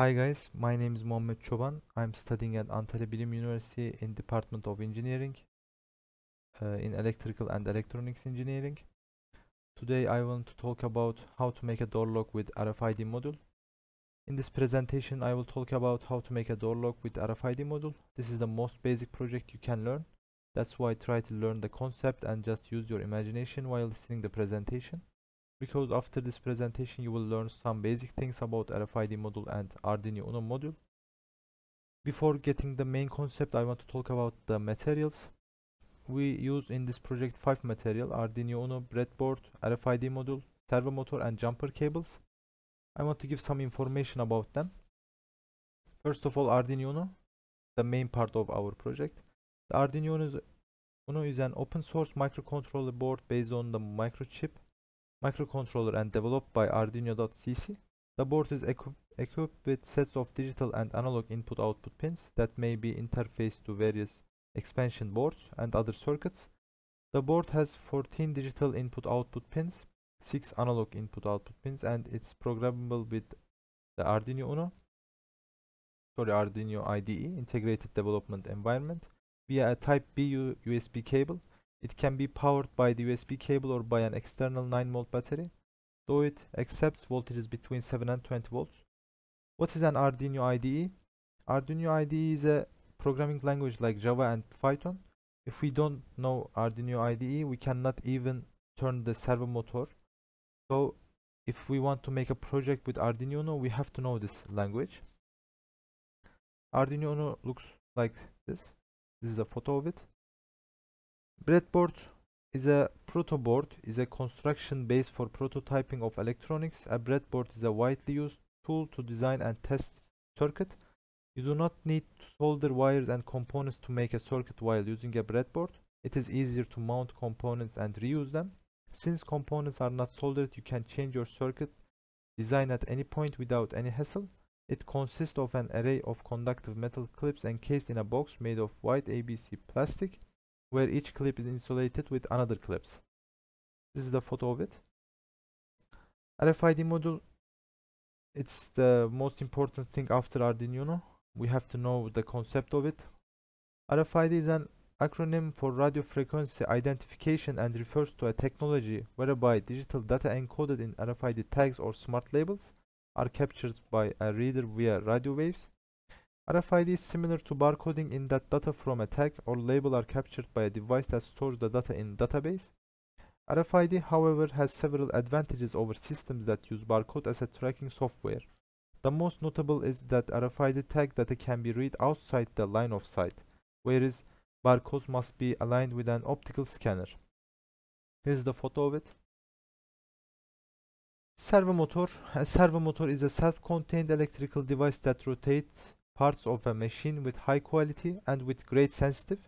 Hi guys, my name is Muhammed Çoban. I'm studying at Antalya Bilim University in Department of Engineering uh, in Electrical and Electronics Engineering. Today I want to talk about how to make a door lock with RFID module. In this presentation I will talk about how to make a door lock with RFID module. This is the most basic project you can learn. That's why try to learn the concept and just use your imagination while listening the presentation because after this presentation you will learn some basic things about RFID module and Arduino Uno module. Before getting the main concept I want to talk about the materials. We use in this project 5 material Arduino Uno, breadboard, RFID module, servo motor and jumper cables. I want to give some information about them. First of all Arduino Uno, the main part of our project. The Arduino Uno is, an open source microcontroller board based on the microchip microcontroller and developed by Arduino.cc. The board is equi equipped with sets of digital and analog input-output pins that may be interfaced to various expansion boards and other circuits. The board has 14 digital input-output pins, 6 analog input-output pins and it's programmable with the Arduino Uno, sorry Arduino IDE, Integrated Development Environment, via a Type B USB cable it can be powered by the USB cable or by an external 9 volt battery, though it accepts voltages between 7 and 20 volts. What is an Arduino IDE? Arduino IDE is a programming language like Java and Python. If we don't know Arduino IDE, we cannot even turn the servo motor. So if we want to make a project with Arduino we have to know this language. Arduino looks like this. This is a photo of it. Breadboard is a protoboard is a construction base for prototyping of electronics. A breadboard is a widely used tool to design and test circuit. You do not need to solder wires and components to make a circuit while using a breadboard. It is easier to mount components and reuse them. Since components are not soldered, you can change your circuit design at any point without any hassle. It consists of an array of conductive metal clips encased in a box made of white ABS plastic where each clip is insulated with another clips. This is the photo of it. RFID module, it's the most important thing after Arduino. We have to know the concept of it. RFID is an acronym for radio frequency identification and refers to a technology whereby digital data encoded in RFID tags or smart labels are captured by a reader via radio waves RFID is similar to barcoding in that data from a tag or label are captured by a device that stores the data in database. RFID, however, has several advantages over systems that use barcode as a tracking software. The most notable is that RFID tag data can be read outside the line of sight, whereas barcodes must be aligned with an optical scanner. Here's the photo of it. Servo motor. A servo motor is a self-contained electrical device that rotates parts of a machine with high quality and with great sensitive.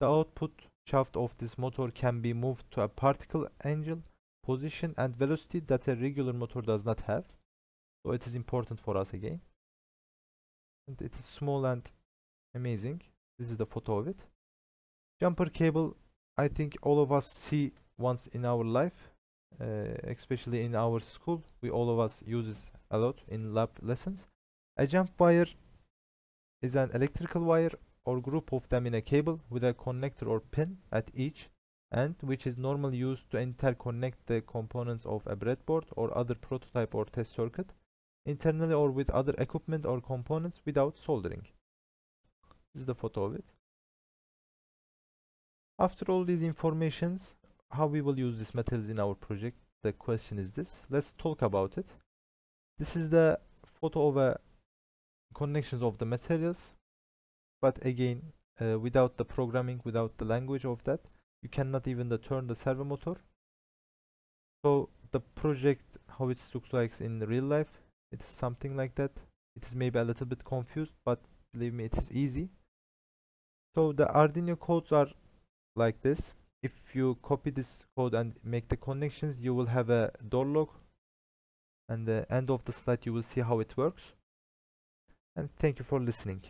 The output shaft of this motor can be moved to a particle angle, position and velocity that a regular motor does not have. So it is important for us again. And it is small and amazing. This is the photo of it. Jumper cable, I think all of us see once in our life, uh, especially in our school. We all of us use it a lot in lab lessons. A jump wire is an electrical wire or group of them in a cable with a connector or pin at each end which is normally used to interconnect the components of a breadboard or other prototype or test circuit internally or with other equipment or components without soldering. This is the photo of it. After all these informations, how we will use these metals in our project, the question is this. Let's talk about it. This is the photo of a connections of the materials. But again uh, without the programming without the language of that you cannot even the turn the servo motor. So the project how it looks like in real life it is something like that. It is maybe a little bit confused but believe me it is easy. So the arduino codes are like this. If you copy this code and make the connections you will have a door lock. And the end of the slide you will see how it works and thank you for listening